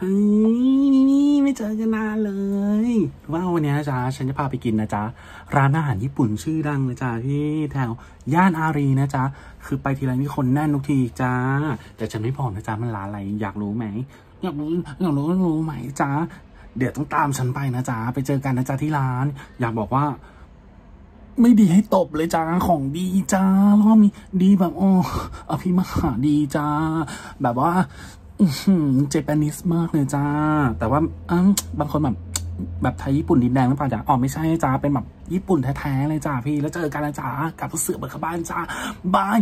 เฮ้ยนี่ไม่เจอกันนานเลยว่าวันนี้นะจ๊ะฉันจะพาไปกินนะจ๊ะร้านอาหารญี่ปุ่นชื่อดังเลยจ้ะที่แถวย่านอารีนะจ๊ะคือไปทีไรนี่คนแน่นทุกทีจ้าแต่ฉันไม่บอกนะจ๊ะมันร้านอะไรอยากรู้ไหมอยากรู้อยากรู้รู้ไหมจ๊ะเดี๋ยวต้องตามฉันไปนะจ๊ะไปเจอกันนะจ๊ะที่ร้าน อยากบอกว่า ไม่ดีให้ตบเลยจ้าของดีจ้ารอบนี้ดีแบบโอ้อภิมหาดีจ้าแบบว่า เจแปนิสมากเลยจ้า แต่ว่าอะบางคนแบบแบบไทยญี่ปุ่นดินแดงหรือเปล่าจ้าอ๋อไม่ใช่จ้า เป็นแบบญี่ปุ่นแท้ๆเลยจ้าพี่ แล้วเจอกันนะจ้ากับเสือเบิร์กบ้านจ้าบาย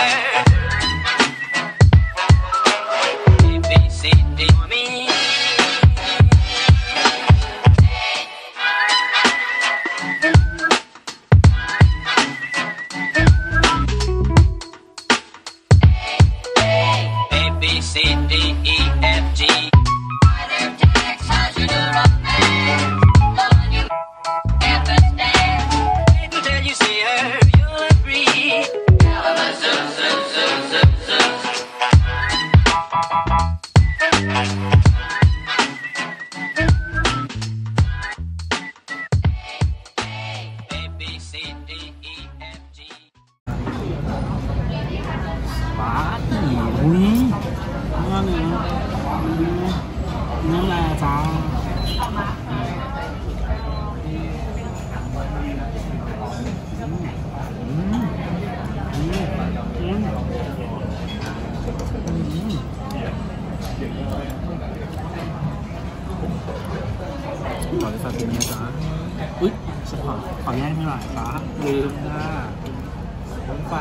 yeah. กินนะจ๊ะอุ๊ยขอขอแยกไม่หน่อยป้ะลืมนะลงไป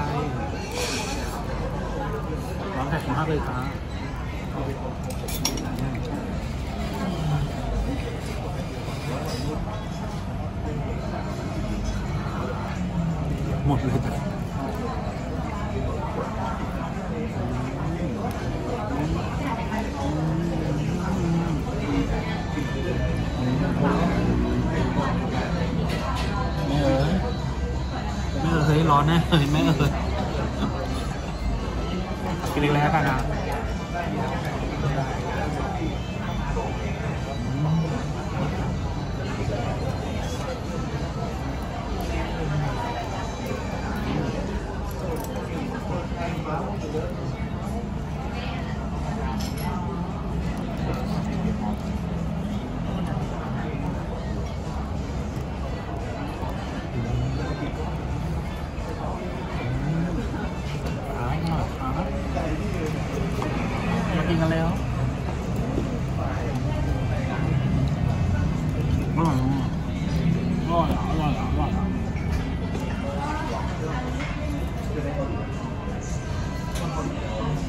ร้องแขกมากเลยจ้าหมดเลยจ้ะ ร้อนแน่เลยไม่เอ๋ยกินเล็กๆกันนะ ร่อยอะอ